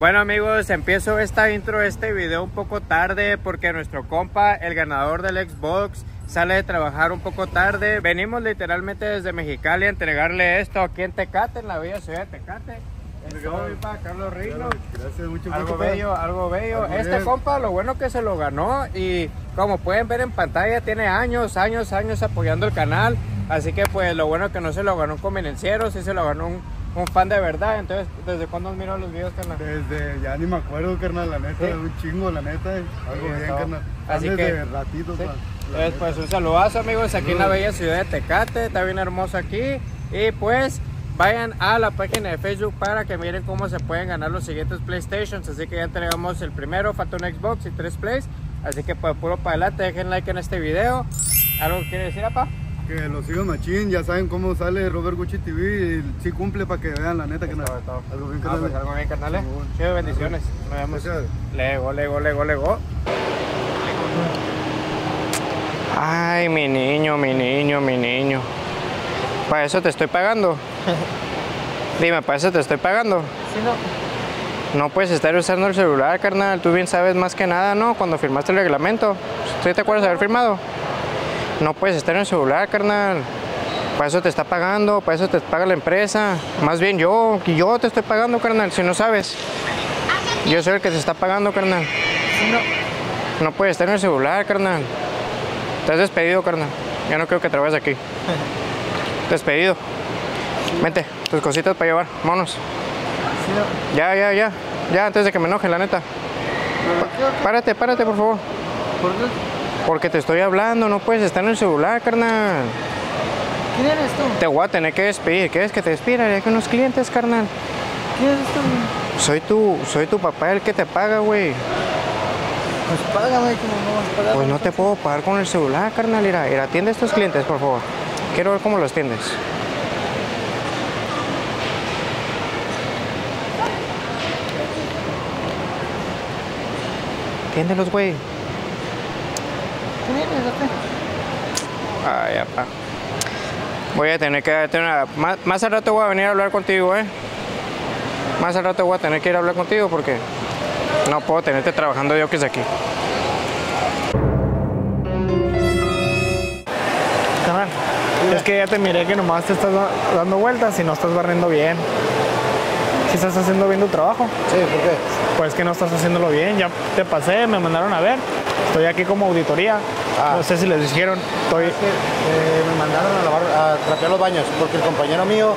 Bueno amigos, empiezo esta intro, este video un poco tarde porque nuestro compa, el ganador del Xbox, sale de trabajar un poco tarde. Venimos literalmente desde Mexicali a entregarle esto aquí en Tecate, en la bella ciudad de Tecate. Soy para Carlos Reino. Gracias, mucho Algo bello, algo bello. Algo Este bien. compa, lo bueno que se lo ganó y como pueden ver en pantalla, tiene años, años, años apoyando el canal. Así que pues lo bueno que no se lo ganó un convenenciero, sí se lo ganó un, un fan de verdad. Entonces, ¿desde cuándo mirado los videos, carnal? Desde, ya ni me acuerdo, carnal, la neta, Sí. un chingo, la neta. Algo Sí, bien, eso. carnal. Así Antes que- de ratitos, Sí. la Entonces, pues un saludazo amigos aquí en la bella ciudad de Tecate, está bien hermoso aquí y pues vayan a la página de Facebook para que miren cómo se pueden ganar los siguientes Playstations, así que ya entregamos el primero, falta un Xbox y tres Plays, así que pues puro para adelante, dejen like en este video, ¿algo quiere decir apa? Que lo sigan machín, ya saben cómo sale Robert Gucci TV. Y sí cumple para que vean, la neta, que nada. todo. Algo bien, Ah, pues carnal. algo bien carnales, Sí, bendiciones, nos vemos, Gracias. lego, lego, lego, lego. Ay, mi niño, mi niño, mi niño. ¿Para eso te estoy pagando? Dime, ¿para eso te estoy pagando? No puedes estar usando el celular, carnal. Tú bien sabes más que nada, ¿no? Cuando firmaste el reglamento. ¿Sí te acuerdas de haber firmado? No puedes estar en el celular, carnal. Para eso te está pagando, para eso te paga la empresa. Más bien yo, yo te estoy pagando, carnal, si no sabes. Yo soy el que te está pagando, carnal. No puedes estar en el celular, carnal. Te has despedido, carnal. Ya no creo que trabajes aquí. Despedido. Vente, tus cositas para llevar. Vámonos. Ya, ya, ya. Ya, antes de que me enoje, la neta. Pa- párate, párate, por favor. ¿Por qué? Porque te estoy hablando, no puedes estar en el celular, carnal. ¿Quién eres tú? Te voy a tener que despedir. ¿Quieres que te despida? Hay unos clientes, carnal. ¿Quién eres tú? Soy tu, soy tu papá el que te paga, güey. Pues págame, como no vas a pagar. Pues no te puedo pagar con el celular, carnal. Mira, mira, atiende a estos clientes, por favor. Quiero ver cómo los atiendes. Atiéndelos, güey. ¿Quién eres? o qué? Ay, apa. Voy a tener que darte una... Más, más al rato voy a venir a hablar contigo, ¿eh? Más al rato voy a tener que ir a hablar contigo porque no puedo tenerte trabajando yo que es aquí. Carnal, es que ya te miré que nomás te estás da- dando vueltas y no estás barriendo bien. Si estás haciendo bien tu trabajo, Sí, ¿por qué? pues que no estás haciéndolo bien. Ya te pasé, me mandaron a ver. Estoy aquí como auditoría. Ah. No sé si les dijeron. Estoy. Es que eh, me mandaron a lavar, a trapear los baños, porque el compañero mío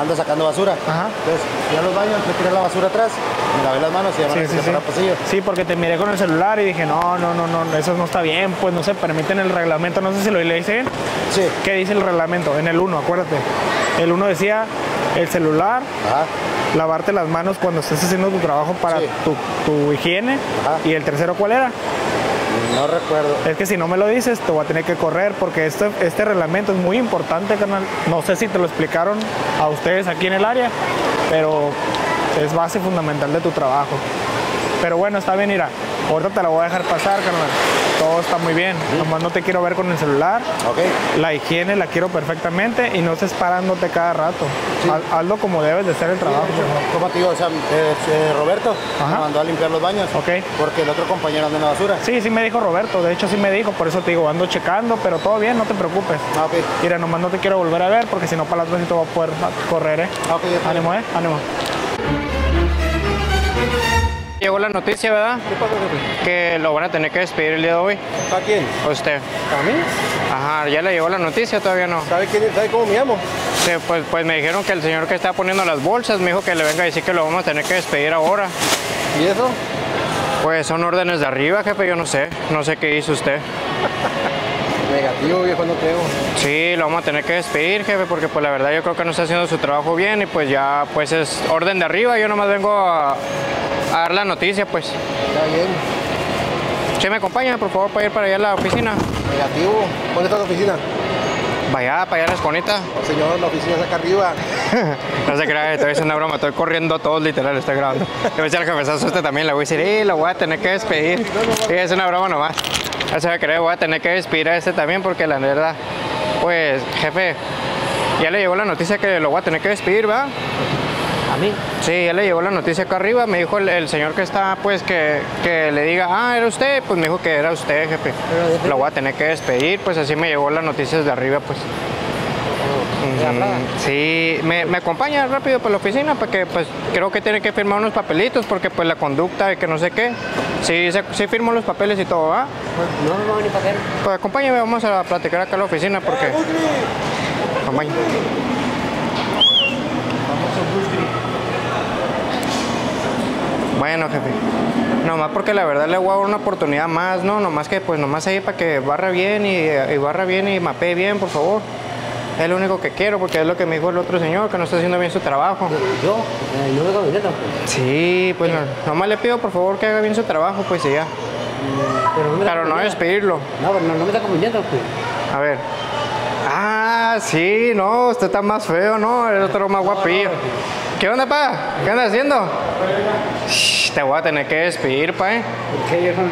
anda sacando basura. Ajá. Entonces, fui a los baños, me tiré la basura atrás, me lavé las manos y ya Sí, sí, sí. para el pasillo. Sí, porque te miré con el celular y dije, no, no, no, no, eso no está bien, pues no se permite en el reglamento, no sé si lo leíste. Sí. ¿Qué dice el reglamento? En el 1, acuérdate. El 1 decía el celular, Ajá. lavarte las manos cuando estés haciendo tu trabajo para Sí. tu, tu higiene. Ajá. Y el tercero, ¿cuál era? No recuerdo. Es que si no me lo dices, te voy a tener que correr porque este, este reglamento es muy importante, carnal. No sé si te lo explicaron a ustedes aquí en el área, pero es base fundamental de tu trabajo. Pero bueno, está bien, mira. Ahorita te la voy a dejar pasar, carnal. Todo está muy bien. Nomás no te quiero ver con el celular. Ok. La higiene la quiero perfectamente y no estés parándote cada rato. Haz- Hazlo como debes de hacer el trabajo. Como te digo, o sea, eh, eh, Roberto Ajá. me mandó a limpiar los baños. Ok. Porque el otro compañero anda en la basura. Sí, sí me dijo Roberto, de hecho sí me dijo, por eso te digo, ando checando, pero todo bien, no te preocupes. Ah, ok. Mira, nomás no te quiero volver a ver porque si no para la otra sí te voy a poder correr, ¿eh? Ah, Ánimo, ¿eh? Ánimo. Llegó la noticia, ¿verdad? ¿Qué pasó, jefe? Que lo van a tener que despedir el día de hoy. ¿A quién? Usted. ¿A mí? Ajá, ya le llegó la noticia, todavía no. ¿Sabe, quién, ¿Sabe cómo me llamo? Sí, pues, pues me dijeron que el señor que está poniendo las bolsas me dijo que le venga a decir que lo vamos a tener que despedir ahora. ¿Y eso? Pues son órdenes de arriba, jefe, yo no sé. No sé qué hizo usted. Negativo, viejo, no creo. Sí, lo vamos a tener que despedir, jefe, porque pues la verdad yo creo que no está haciendo su trabajo bien y pues ya pues es orden de arriba. Yo nomás vengo a, a dar la noticia, pues. Está bien. ¿Se me acompaña, por favor, para ir para allá a la oficina? Negativo. ¿Dónde está la oficina? Vaya, para allá a la esconita. Señor, la oficina está acá arriba. No se crea, estoy haciendo una broma, estoy corriendo todos literal, estoy grabando. Le voy a decir al jefezazo este también, le voy a decir, eh, lo voy a tener que despedir. Sí, es una broma nomás. No se a creer, voy a tener que despedir a este también porque la verdad, pues, jefe, ya le llegó la noticia que lo voy a tener que despedir, ¿va? ¿A mí? Sí, ya le llegó la noticia acá arriba. Me dijo el, el señor que está, pues, que, que le diga, ah, era usted. Pues me dijo que era usted, jefe. Pero, Lo voy a tener que despedir, pues así me llegó las noticias de arriba, pues. ¿De Ujú. hablada? Sí, me, me acompaña rápido por la oficina porque pues creo que tiene que firmar unos papelitos porque pues la conducta y que no sé qué. Sí, se- sí firmó los papeles y todo, ¿ah? Pues, no, no, ni qué. Pues acompáñame, vamos a platicar acá en la oficina porque... Acompáñame. Bueno, jefe. Nomás porque la verdad le voy a dar una oportunidad más, ¿no? Nomás que, pues, nomás ahí para que barra bien y, y barra bien y mapee bien, por favor. Es lo único que quiero porque es lo que me dijo el otro señor, que no está haciendo bien su trabajo. Yo, eh, no me camioneta, pues. Sí, pues, no- nomás le pido, por favor, que haga bien su trabajo, pues, y ya. Pero no me Claro, no despedirlo. No, pero no, no me está conviniendo, pues. A ver. Ah, sí, no, usted está más feo, ¿no? El otro más guapillo. ¿Qué onda, pa? ¿Qué andas haciendo? Shh, te voy a tener que despedir, pa, ¿eh? ¿Por qué, viejo?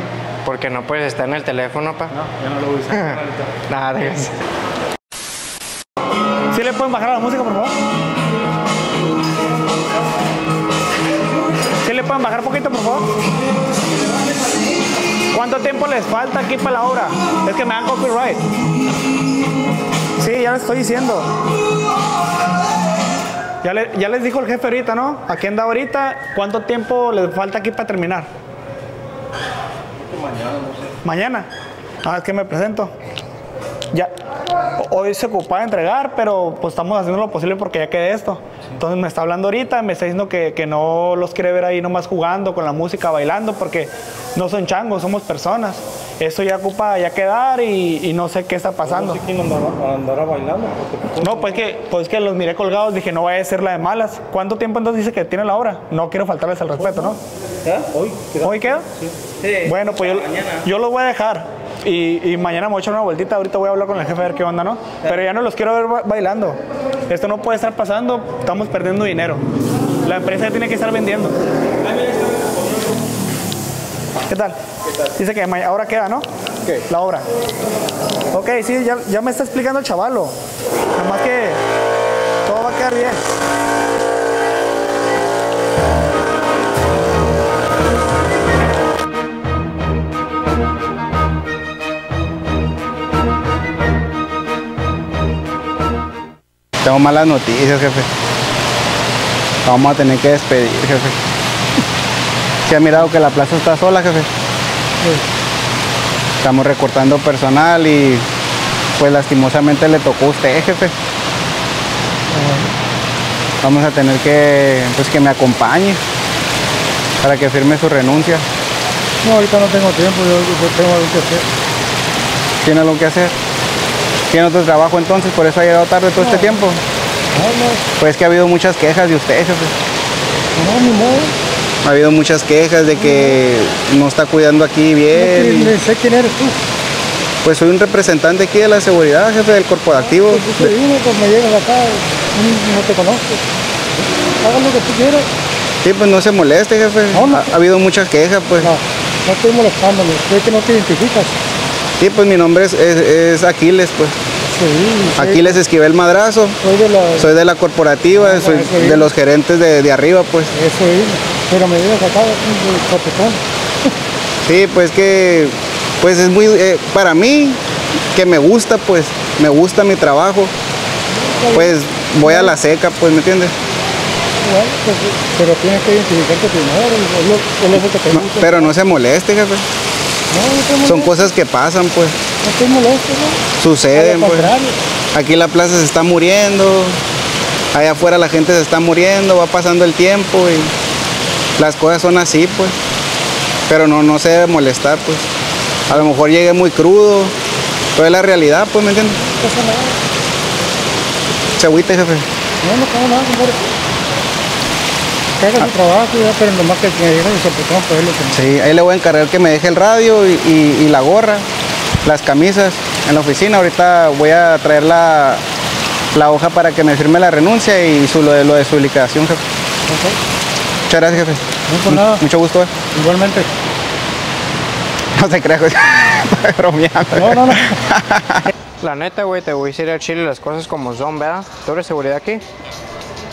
Porque no puedes estar en el teléfono, pa. No, ya no lo voy a usar. Nada. ¿Sí le pueden bajar a la música, por favor? ¿Sí le pueden bajar poquito, por favor? ¿Cuánto tiempo les falta aquí para la obra? Es que me dan copyright. Sí, ya les estoy diciendo. Ya, le- ya les dijo el jefe ahorita, ¿no? Aquí anda ahorita. ¿Cuánto tiempo les falta aquí para terminar? Mañana. Ah, es que me presento. Ya. Hoy se ocupaba de entregar, pero pues estamos haciendo lo posible porque ya quede esto. Entonces me está hablando ahorita, me está diciendo que, que no los quiere ver ahí nomás jugando con la música, bailando, porque no son changos, somos personas. Eso ya ocupa ya quedar y, y no sé qué está pasando. andará bailando? Porque No, pues que, pues que los miré colgados, dije, no vaya a ser la de malas. ¿Cuánto tiempo entonces dice que tiene la hora? No quiero faltarles el respeto, ¿no? ¿Ya? ¿Hoy? ¿Hoy queda? Bueno, pues yo, yo los voy a dejar. Y, y mañana me voy a echar una vueltita. Ahorita voy a hablar con el jefe a ver qué onda, ¿no? Pero ya no los quiero ver ba- bailando. Esto no puede estar pasando. Estamos perdiendo dinero. La empresa tiene que estar vendiendo. ¿Qué tal? Dice que ahora queda, ¿no? ¿Qué? La obra. Ok, sí, ya, ya me está explicando el chavalo. Nada más que todo va a quedar bien. Tengo malas noticias, jefe. Vamos a tener que despedir, jefe. ¿Se ha mirado que la plaza está sola, jefe? Estamos recortando personal y pues lastimosamente le tocó a usted, jefe. Vamos a tener que, pues que me acompañe para que firme su renuncia. No, ahorita no tengo tiempo, yo, yo tengo algo que hacer. ¿Tiene algo que hacer? ¿Tiene otro trabajo entonces? ¿Por eso ha llegado tarde todo este tiempo? No, no, Pues que ha habido muchas quejas de usted, jefe. no, ni modo. Ha habido muchas quejas de que no está cuidando aquí No, bien. ni sé quién eres tú. Pues soy un representante aquí de la seguridad, jefe del corporativo. Pues tú te vino, pues me llegas acá, no te conozco. Haga lo que tú quieras. Sí, pues no se moleste, jefe. No, no. Ha, ha habido muchas quejas, pues. No, no estoy molestándolo. Sé que no te identificas. Sí, pues mi nombre es, es- es Aquiles, pues. Sí, Aquiles Esquivel Madrazo. Soy de la... Soy de la corporativa, Ah, soy es. de los gerentes de, de arriba, pues. Eso es. Pero me llegas acá, un copetón. Sí, pues que, pues es muy, eh, para mí, que me gusta, pues, me gusta mi trabajo. Pues voy a la seca, pues, ¿me entiendes? Bueno, pues, pero tienes que identificarte primero. Es lo, es lo que te No, pero no se moleste, jefe. No, no. Son cosas que pasan, pues. No estoy molesto, ¿no? Suceden, pues. contrario. Aquí la plaza se está muriendo, allá afuera la gente se está muriendo, va pasando el tiempo y las cosas son así, pues. Pero no, no se debe molestar, pues. A lo mejor llegué muy crudo, pero es la realidad, pues, ¿me entiendes? Se agüite, jefe. No, no pasa nada, compadre. Que haga su trabajo, ya, pero nomás que me digan el sopetón, pues es lo que Sí, ahí le voy a encargar que me deje el radio y, y- y la gorra, las camisas en la oficina. Ahorita voy a traer la, la hoja para que me firme la renuncia y su, lo, de, lo de su liquidación, jefe. Ok. Muchas gracias, jefe. No por nada. Mucho gusto, eh. Igualmente. No te creas, güey. Bromeando. No, no, no. La neta, güey, te voy a decir al chile las cosas como son, ¿verdad? ¿Tú eres seguridad aquí?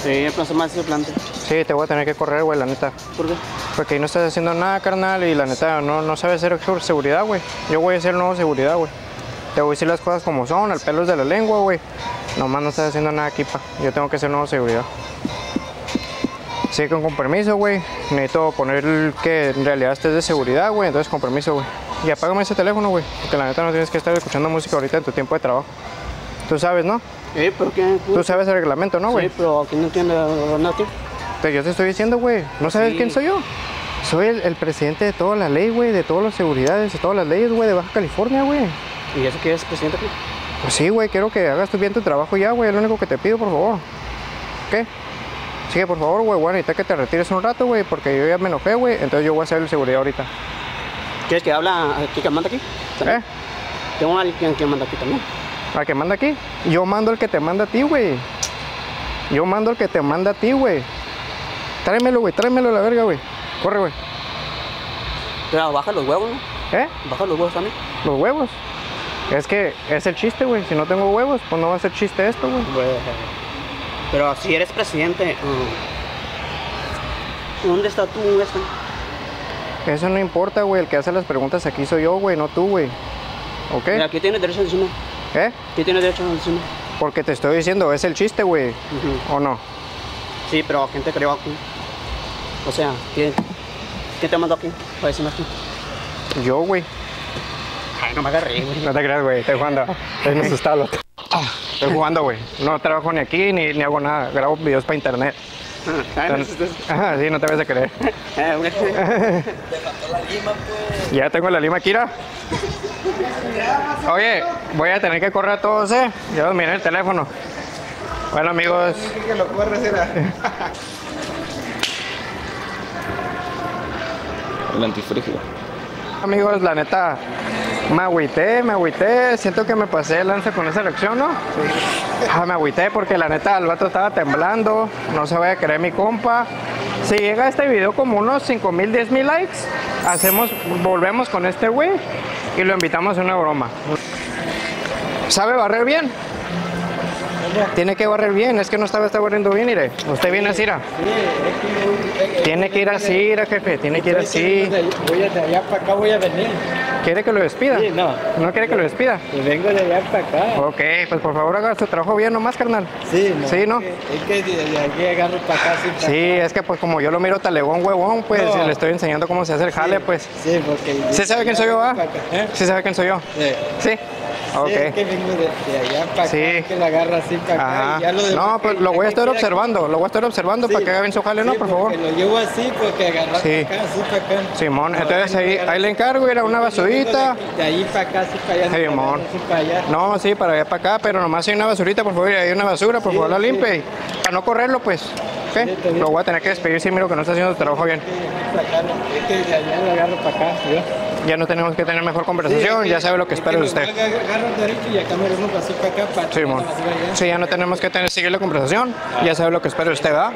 Sí, pues más suplante. Sí, te voy a tener que correr, güey, la neta. ¿Por qué? Porque ahí no estás haciendo nada, carnal, y la neta no, no sabes hacer seguridad, güey. Yo voy a hacer nuevo seguridad, güey. Te voy a decir las cosas como son, al pelo es de la lengua, güey. Nomás no estás haciendo nada aquí, pa. Yo tengo que hacer nuevo seguridad. Sí, con, permiso, güey. Necesito poner que en realidad estés de seguridad, güey. Entonces, con permiso, güey. Y apágame ese teléfono, güey. Porque la neta no tienes que estar escuchando música ahorita en tu tiempo de trabajo. Tú sabes, ¿no? Eh, ¿pero qué? Tú sabes el reglamento, ¿no, güey? Sí, pero aquí no entiende nada. Pero yo te estoy diciendo, güey. ¿No sabes Sí. quién soy yo? Soy el, el presidente de toda la ley, güey. De todas las seguridades, de todas las leyes, güey, de Baja California, güey. ¿Y eso qué es, presidente? aquí? Pues sí, güey. Quiero que hagas tú bien tu trabajo ya, güey. Es lo único que te pido, por favor. ¿Qué? Sigue, por favor, güey. Bueno, necesito que te retires un rato, güey. Porque yo ya me enojé, güey. Entonces yo voy a hacer el seguridad ahorita. ¿Quieres que habla aquí, que manda aquí? ¿Eh? Tengo a alguien que manda aquí también. ¿Al que manda aquí? Yo mando el que te manda a ti, güey. Yo mando el que te manda a ti, güey. Tráemelo, güey. Tráemelo a la verga, güey. Corre, güey. Pero baja los huevos, ¿no? ¿Eh? Baja los huevos también. Los huevos. Es que es el chiste, güey. Si no tengo huevos, pues no va a ser chiste esto, güey. Pero si eres presidente, mm, ¿dónde está tú, este? Eso no importa, güey. El que hace las preguntas aquí soy yo, güey, no tú, güey. ¿Ok? Mira, aquí tienes derecho a decirme. ¿Eh? Aquí tienes derecho a decirme. Porque te estoy diciendo, es el chiste, güey. ¿O no? Sí, pero ¿quién te creó aquí? O sea, ¿quién, quién te mandó aquí? Para decirme aquí. Yo, güey. Ay, no me agarré, güey. No te creas, güey. Estoy jugando. Estoy asustado. Estoy jugando, güey. No trabajo ni aquí ni, ni hago nada. Grabo videos para internet. No, estás- Ajá, sí, no te vas a creer. Güey. Ya tengo la lima Kira. Oye, voy a tener que correr a todos, ¿eh? Ya los miré el teléfono. Bueno, amigos. Que lo corres era. El antifrígido. Amigos, la neta, me agüité, me agüité. Siento que me pasé de lanza con esa elección, ¿no? Ah, me agüité porque la neta el vato estaba temblando. No se vaya a creer mi compa. Si llega este video como unos 5 mil, 10 mil likes, hacemos, volvemos con este güey y lo invitamos a una broma. ¿Sabe barrer bien? Tiene que barrer bien, es que no estaba está barriendo bien, mire. Usted viene así, ira. Tiene que ir así, ira, jefe, tiene que ir así. Voy de allá para acá, voy a venir. ¿Quiere que lo despida? Sí, no. ¿No quiere que lo despida? Y vengo de allá para acá. Ok, pues por favor haga su trabajo bien nomás, carnal. Sí, no. Sí, ¿no? Es que de aquí agarro para acá, sí, para Sí, es que pues como yo lo miro talegón, huevón, pues No. le estoy enseñando cómo se hace el jale, pues. Sí, porque... ¿Sí sabe quién soy yo, ah? Para acá, ¿eh? ¿Sí sabe quién soy yo? Sí. Sí. Ok. Sí, es que vengo de, de allá para acá, Sí. que la agarra así para acá. Y ya lo demás No, pues lo voy a estar observando, lo voy a estar observando Sí. para que haga bien su jale, ¿no? Por favor. lo llevo así, porque agarrar Sí. para acá, así para acá. Simón, entonces acá, ahí, ahí le encargo, ir a una basurita. De, de ahí para acá, así para allá. Simón. para allá, así para allá. No, sí, para allá para acá, pero nomás hay una basurita, por favor, y hay una basura, por Sí, favor, la sí. limpie. Para no correrlo, pues. Sí, digo. Lo voy a tener que despedir si miro que no está haciendo su trabajo bien. ¿sí? Ya no tenemos que tener mejor conversación, Sí, ya sabe lo que es espera de usted. Sí. Sí, ya no tenemos que tener, seguir la conversación. Ya sabe lo que espera usted, ¿verdad?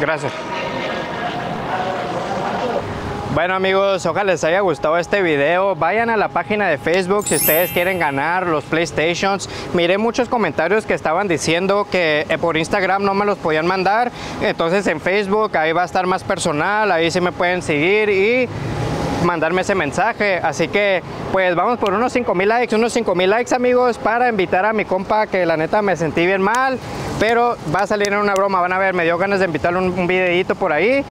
Gracias. Bueno amigos, ojalá les haya gustado este video. Vayan a la página de Facebook si ustedes quieren ganar los PlayStations. Miré muchos comentarios que estaban diciendo que eh, por Instagram no me los podían mandar. Entonces en Facebook ahí va a estar más personal, ahí sí me pueden seguir y mandarme ese mensaje. Así que, pues vamos por unos 5 mil likes, unos 5 mil likes, amigos, para invitar a mi compa que la neta me sentí bien mal. Pero va a salir en una broma, van a ver, me dio ganas de invitarle un, un videito por ahí.